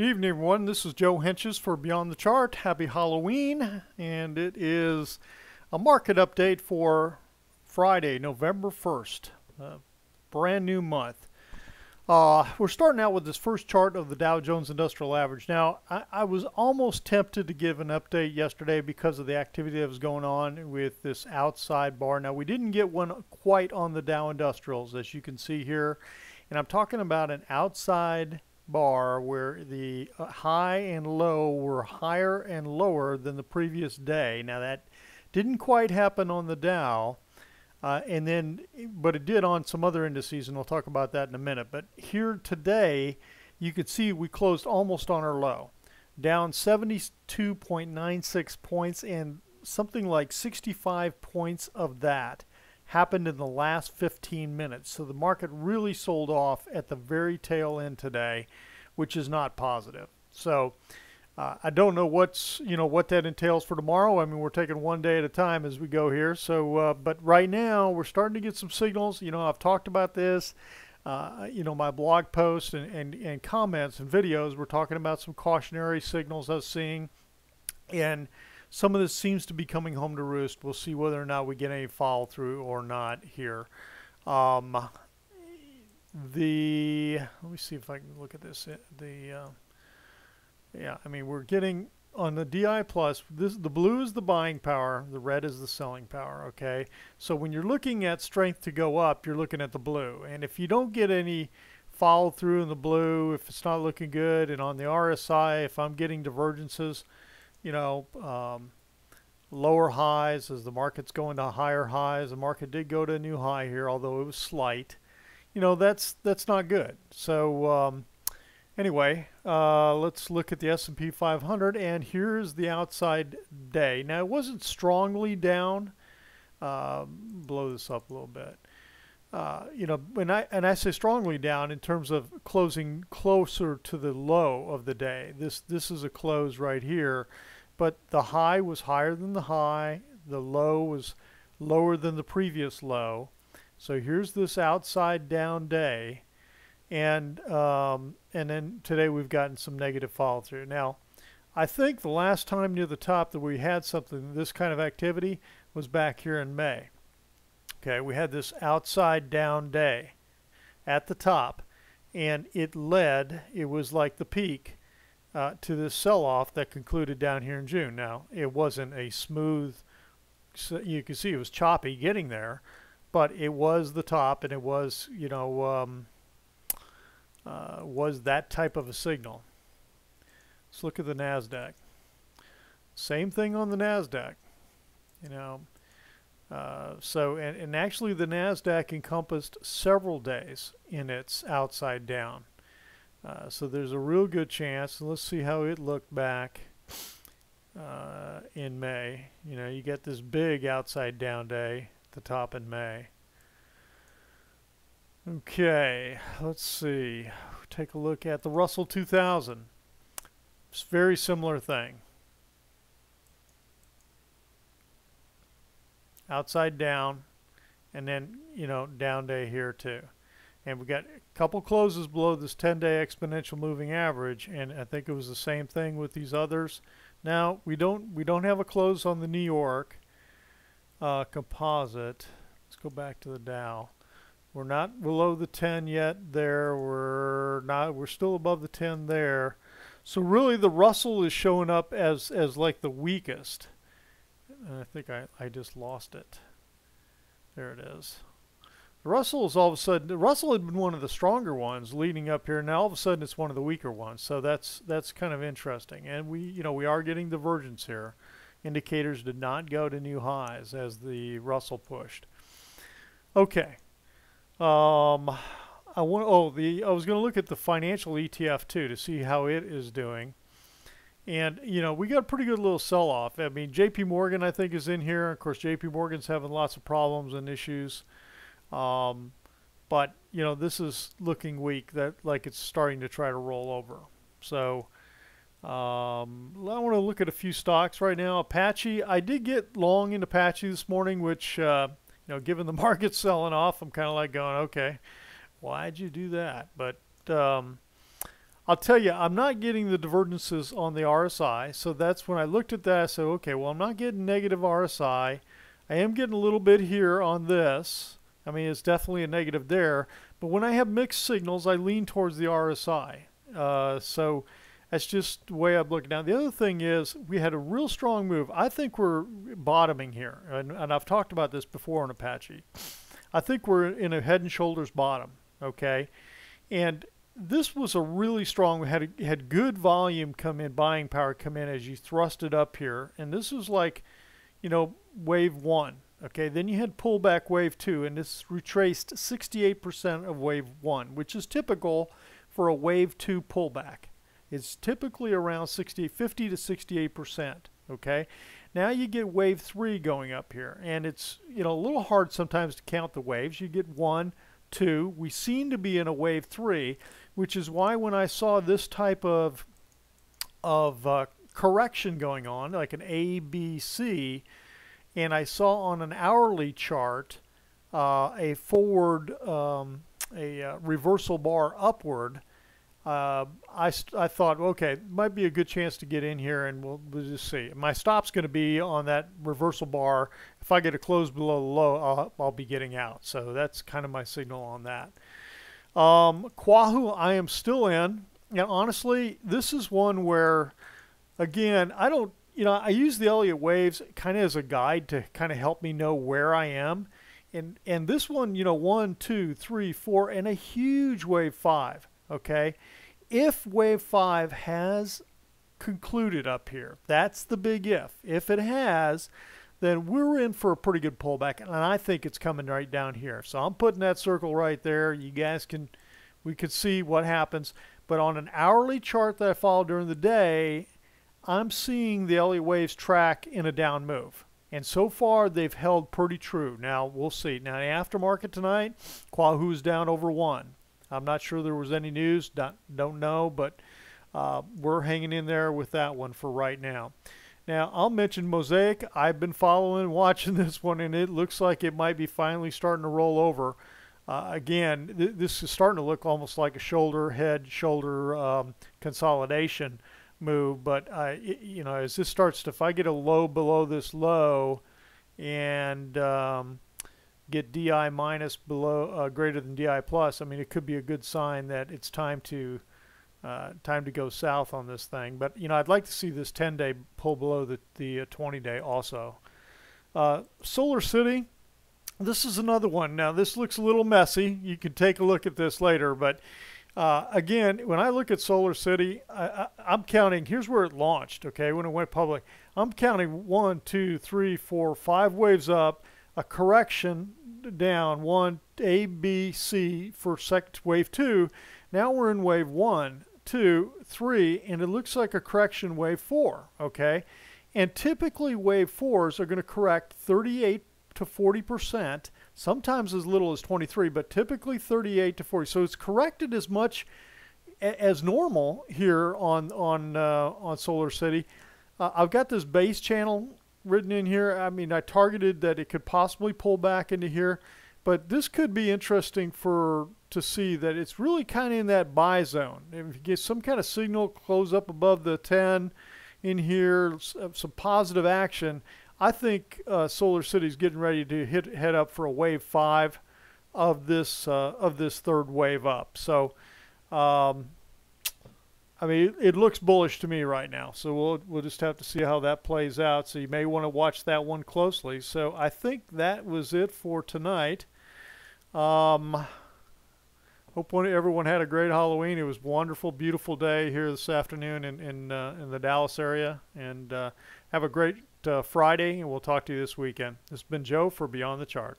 Evening, everyone. This is Joe Hentges for Beyond the Chart. Happy Halloween, and it is a market update for Friday, November 1st, a brand new month. Uh, we're starting out with this first chart of the Dow Jones Industrial Average. Now, I, I, was almost tempted to give an update yesterday because of the activity that was going on with this outside bar. Now, we didn't get one quite on the Dow Industrials, as you can see here. And I'm talking about an outside bar where the uh, high and low were higher and lower than the previous day. Now that didn't quite happen on the Dow, uh, and then but it did on some other indices, and we'll talk about that in a minute. But here today, you could see we closed almost on our low, down 72.96 points, and something like 65 points of that happened in the last 15 minutes. So the market really sold off at the very tail end today, which is not positive. So uh, I don't know what's you know what that entails for tomorrow. I mean, we're taking one day at a time as we go here. So, uh, but right now we're starting to get some signals. You know, I've talked about this. Uh, you know, my blog posts and, and, and comments and videos, we're talking about some cautionary signals I was seeing. And some of this seems to be coming home to roost. We'll see whether or not we get any follow through or not here. Um, the let me see if I can look at this. The uh, yeah, I mean we're getting on the DI plus. This the blue is the buying power, the red is the selling power. Okay, so when you're looking at strength to go up, you're looking at the blue, and if you don't get any follow through in the blue, if it's not looking good, and on the RSI, if I'm getting divergences you know, um, lower highs as the market's going to higher highs. The market did go to a new high here, although it was slight. You know, that's that's not good. So um, anyway, uh, let's look at the S&P 500, and here's the outside day. Now, it wasn't strongly down. Uh, blow this up a little bit. Uh, you know, and I and I say strongly down in terms of closing closer to the low of the day. This this is a close right here, but the high was higher than the high. The low was lower than the previous low. So here's this outside down day, and um, and then today we've gotten some negative follow through. Now, I think the last time near the top that we had something this kind of activity was back here in May. Okay, we had this outside down day at the top, and it led, it was like the peak, uh, to this sell-off that concluded down here in June. Now, it wasn't a smooth, you can see it was choppy getting there, but it was the top, and it was, you know, um, uh, was that type of a signal. Let's look at the NASDAQ. Same thing on the NASDAQ. You know, uh, so, and, and actually the NASDAQ encompassed several days in its outside down. Uh, so there's a real good chance. Let's see how it looked back uh, in May. You know, you get this big outside down day at the top in May. Okay, let's see. Take a look at the Russell 2000. It's very similar thing. Outside down, and then, you know, down day here too. And we got a couple closes below this 10-day exponential moving average, and I think it was the same thing with these others. Now we don't we don't have a close on the New York uh, composite. Let's go back to the Dow. We're not below the 10 yet. There we're not. We're still above the 10 there. So really, the Russell is showing up as as like the weakest. I think I, I just lost it. There it is. Russell is all of a sudden Russell had been one of the stronger ones leading up here. Now all of a sudden it's one of the weaker ones. So that's that's kind of interesting. And we you know we are getting divergence here. Indicators did not go to new highs as the Russell pushed. Okay. Um, I want oh the I was going to look at the financial ETF too to see how it is doing. And, you know, we got a pretty good little sell off. I mean, JP Morgan, I think, is in here. Of course, JP Morgan's having lots of problems and issues. Um, but, you know, this is looking weak, that like it's starting to try to roll over. So, um, I want to look at a few stocks right now. Apache, I did get long in Apache this morning, which, uh, you know, given the market selling off, I'm kind of like going, okay, why'd you do that? But, um, I'll tell you, I'm not getting the divergences on the RSI. So that's when I looked at that, I said, okay, well, I'm not getting negative RSI. I am getting a little bit here on this. I mean, it's definitely a negative there. But when I have mixed signals, I lean towards the RSI. Uh, so that's just the way I'm looking. Now, the other thing is we had a real strong move. I think we're bottoming here, and, and I've talked about this before on Apache. I think we're in a head and shoulders bottom, okay? And this was a really strong, had, had good volume come in, buying power come in as you thrust it up here. And this was like, you know, wave one, okay? Then you had pullback wave two, and this retraced 68% of wave one, which is typical for a wave two pullback. It's typically around 60, 50 to 68%, okay? Now you get wave three going up here, and it's, you know, a little hard sometimes to count the waves. You get one, two. We seem to be in a wave three, which is why when I saw this type of, of uh, correction going on, like an A, B, C, and I saw on an hourly chart uh, a forward, um, a uh, reversal bar upward, uh, I, I thought, okay, might be a good chance to get in here and we'll, we'll just see. My stop's going to be on that reversal bar. If I get a close below the low, I'll, I'll be getting out. So that's kind of my signal on that. Um, Qihoo, I am still in. And honestly, this is one where, again, I don't, you know, I use the Elliott waves kind of as a guide to kind of help me know where I am. And, and this one, you know, one, two, three, four, and a huge wave five okay? If wave 5 has concluded up here, that's the big if. If it has, then we're in for a pretty good pullback, and I think it's coming right down here. So I'm putting that circle right there. You guys can, we could see what happens. But on an hourly chart that I follow during the day, I'm seeing the Elliott waves track in a down move. And so far, they've held pretty true. Now, we'll see. Now, the aftermarket tonight, Qihoo's down over one. I'm not sure there was any news. Don't, don't know, but uh, we're hanging in there with that one for right now. Now, I'll mention Mosaic. I've been following, and watching this one, and it looks like it might be finally starting to roll over. Uh, again, th this is starting to look almost like a shoulder, head, shoulder um, consolidation move. But, uh, it, you know, as this starts to, if I get a low below this low and um, get DI minus below uh, greater than DI plus, I mean, it could be a good sign that it's time to uh, time to go south on this thing. But you know, I'd like to see this 10-day pull below the the 20-day uh, also. Uh, Solar City, this is another one. Now this looks a little messy. You can take a look at this later, but. Uh, again, when I look at Solar City, I, am counting. Here's where it launched. Okay, when it went public, I'm counting one, two, three, four, five waves up, a correction down one A, B, C for second wave two. Now we're in wave one, two, three, and it looks like a correction wave four. Okay, and typically wave fours are going to correct 38 to 40 percent, sometimes as little as 23, but typically 38 to 40. So it's corrected as much as normal here on on uh, on Solar City. Uh, I've got this base channel written in here. I mean, I targeted that it could possibly pull back into here, but this could be interesting for to see that it's really kind of in that buy zone. If you get some kind of signal close up above the 10 in here, uh, some positive action, I think uh, Solar City is getting ready to hit head up for a wave five of this uh, of this third wave up. So. Um, I mean, it, looks bullish to me right now. So we'll we'll just have to see how that plays out. So you may want to watch that one closely. So I think that was it for tonight. Um, hope one, everyone had a great Halloween. It was wonderful, beautiful day here this afternoon in in, uh, in the Dallas area. And uh, have a great uh, Friday, and we'll talk to you this weekend. This has been Joe for Beyond the Chart.